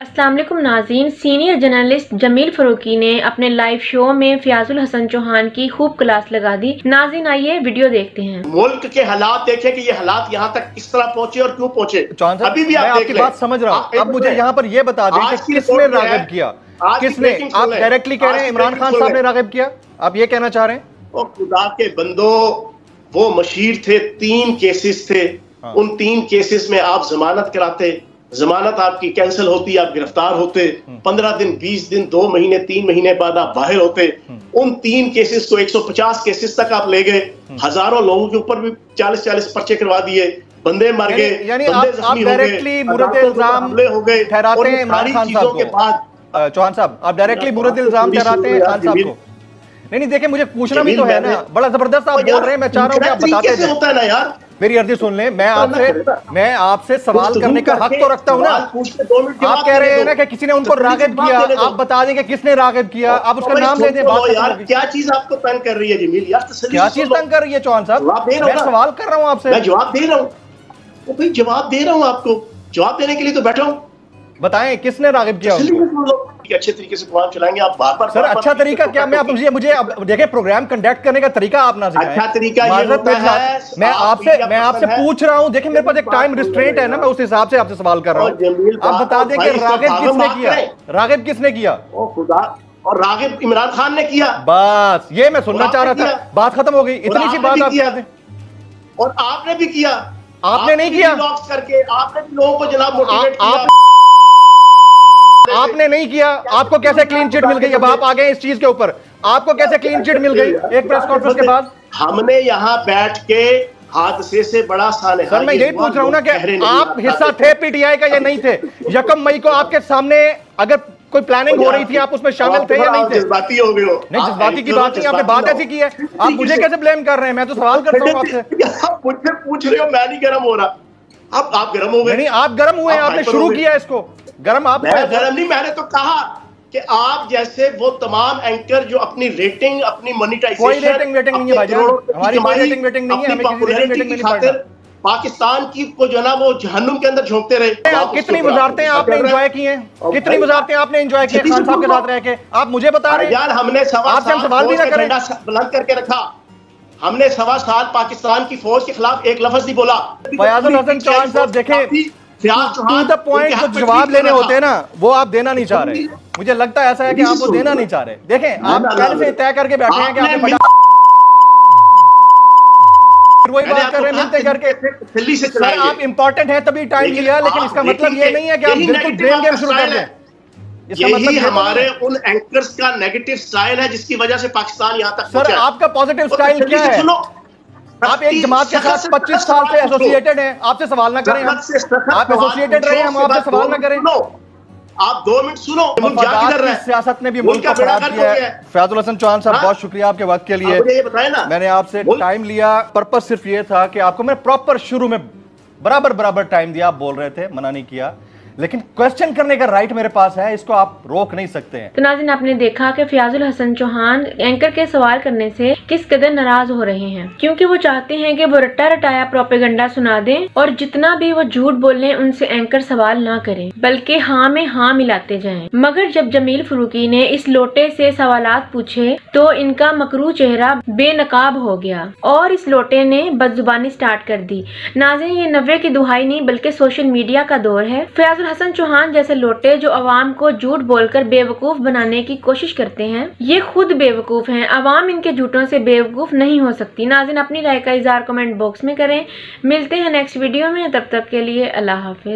वालेकुम नाजीन। Senior journalist Jameel Farooqui ने अपने लाइव शो में फयाजुल हसन चौहान की खूब क्लास लगा दी। नाजीन आइए वीडियो देखते हैं। मुल्क के हालात देखे कि ये हालात यहाँ तक किस तरह पहुँचे और क्यों पहुँचे। अभी भी आप आपकी देख बात समझ रहा हूँ। अब मुझे यहाँ पर ये बता दें कि किसने रागिब किया? किसने? आप डायरेक्टली कह रहे हैं इमरान खान साहब ने रागब किया? आप ये कहना चाह रहे हैं? खुदा के बंदो वो मशीर थे तीन केसेस थे। हाँ। उन तीन केसेस में आप जमानत कराते जमानत आपकी कैंसिल होती आप गिरफ़्तार होते हम्म। पंद्रह दिन बीस दिन दो महीने तीन महीने बाद आप बाहर होते हम्म। उन तीन केसेस को 150 केसेस तक आप ले गए हम्म। हज़ारों लोगों के ऊपर भी चालीस चालीस पर्चे करवा दिए बंदे मर गए हो हमले हो गए हैं सारी चीज़ों के बाद चौहान साहब आप डायरेक्टली मुरद इल्ज़ाम ठहराते हैं खान साहब को नहीं नहीं देखिए मुझे पूछना भी तो है ना बड़ा ज़बरदस्त आप बोल रहे हैं मैं चाह रहा हूँ आप बताते कैसे होता है ना यार मेरी अर्जी सुन ले। मैं आपसे मैं आपसे सवाल करने का हक तो रखता हूँ ना। आप कह रहे हैं ना कि किसी ने उनको रागब रागिब किया आप बता दें कि किसने रागब किया। आप उसका नाम ले दें। क्या चीज़ आपको तंग कर रही है जमील यार क्या चीज़ तंग कर रही है चौहान साहब? मैं सवाल कर रहा हूँ आपसे। जवाब दे रहा हूँ। तो जवाब दे रहा हूँ आपको। जवाब देने के लिए तो बैठा हूँ। बताएँ किसने रागिब किया अच्छे तरीके से प्रोग्राम चलाएँगे आप बार बार सर बार- अच्छा बार- तरीका क्या? मैं आप मुझे मुझे देखिए प्रोग्राम कंडक्ट करने का तरीका आप ना अच्छा तरीका ये होता है, मैं आपसे मैं आपसे पूछ रहा हूँ देखिए मेरे पास एक टाइम रिस्ट्रेंट है ना मैं उस हिसाब से आपसे सवाल कर रहा हूँ। आप बता दें कि रागिब किसने किया? रागिब किसने किया? खुदा और रागिब इमरान खान ने किया। बस ये मैं सुनना चाह रहा था। बात खत्म हो गई। इतनी सी बात आप और आपने भी किया। आपने नहीं किया। करके आपने भी लोगों को जनाब मोटिवेट किया। आपने नहीं किया। आपको कैसे क्लीन चिट मिल गई? अब आप आ गए इस चीज़ के ऊपर। आपको कैसे क्लीन चिट मिल गई? एक प्रेस कॉन्फ्रेंस के बाद। हमने यहाँ बैठ के हादसे से बड़ा सान सर मैं यही पूछ रहा हूँ ना कि आप हिस्सा थे पीटीआई का या नहीं थे? यकम मई को आपके सामने अगर कोई प्लानिंग हो रही थी आप उसमें शामिल थे या नहीं थे? जज्बाती हो गए हो। नहीं जज्बाती की बात नहीं आपने बात ऐसी की है। आप मुझे कैसे ब्लेम कर रहे हैं? मैं तो सवाल करता हूँ आपसे। आप मुझसे पूछ रहे हो मैं नहीं गर्म हो रहा। अब आप गर्म हो गए। नहीं आप गर्म हुए आप आपने शुरू किया इसको। गर्म आप मैं गर्म नहीं मैंने तो कहा कि आप जैसे वो तमाम एंकर जो अपनी रेटिंग अपनी मोनिटाइजेशन कोई rating वेटिंग नहीं है भाईजान। हमारी कोई rating वेटिंग नहीं है, हमें किसी rating वेटिंग नहीं खातिर पाकिस्तान की को जो ना वो जहन्नुम के अंदर झोंकते रहे। आप कितनी वजारतें आपने एंजॉय की हैं? कितनी भाई- वजारतें आपने एंजॉय की खान साहब के साथ रह के? आप मुझे बता रहे हैं। यार हमने सवा आपसे हम सवाल भी ना करें। बुलंद करके रखा। हमने सवा साल पाकिस्तान की फौज के खिलाफ एक लफ्ज नहीं बोला। फयाजुल हसन चौहान साहब देखें। पॉइंट जो जवाब लेने होते हैं ना वो आप देना नहीं चाह रहे मुझे लगता है ऐसा है कि आप वो देना नहीं चाह रहे देखें आप पहले से तय करके बैठे हैं कि आपने वही बात कर रहे हैं मिलते करके दिल्ली से सर। आप इंपॉर्टेंट है तभी टाइम लिया लेकिन इसका मतलब ये नहीं है कि आप बिल्कुल ब्लेम गेम शुरू कर दें है। मतलब यही तो हमारे। उन एंकर्स का नेगेटिव स्टाइल है जिसकी वजह से पाकिस्तान यहाँ तक सर आपका पॉजिटिव तो स्टाइल क्या है। आप एक जमात के साथ से 25 साल से एसोसिएटेड हैं आपसे सवाल ना करें आप एसोसिएटेड रहे हम आपसे सवाल ना करें। आप दो मिनट सुनो है? सियासत ने भी मुल्क का खराब किया है। फैजुल हसन चौहान साहब हाँ? बहुत शुक्रिया आपके वक्त के लिए। मैंने आपसे टाइम लिया पर्पज सिर्फ़ ये था कि आपको मैंने प्रॉपर शुरू में बराबर बराबर टाइम दिया आप बोल रहे थे मना नहीं किया। लेकिन क्वेश्चन करने का राइट मेरे पास है, इसको आप रोक नहीं सकते हैं। तो नाजिन, आपने देखा कि फयाजुल हसन चौहान एंकर के सवाल करने से किस कदर नाराज़ हो रहे हैं? क्योंकि वो चाहते हैं कि वो रट्टा रटाया प्रोपेगंडा सुना दें और जितना भी वो झूठ बोलें, उनसे एंकर सवाल ना करें, बल्कि हाँ में हाँ मिलाते जाएँ। मगर जब जमील फरूकी ने इस लोटे से सवाल पूछे तो इनका मकरू चेहरा बेनकाब हो गया और इस लोटे ने बदजुबानी स्टार्ट कर दी। नाजिन, ये नब्बे की दुहाई नहीं, बल्कि सोशल मीडिया का दौर है। फयाजुल हसन चौहान जैसे लोटे जो अवाम को झूठ बोलकर बेवकूफ़ बनाने की कोशिश करते हैं, ये खुद बेवकूफ़ हैं। अवाम इनके झूठों से बेवकूफ़ नहीं हो सकती। नाजिन, अपनी राय का इजहार कमेंट बॉक्स में करें। मिलते हैं नेक्स्ट वीडियो में। तब तक के लिए अल्लाह हाफिज।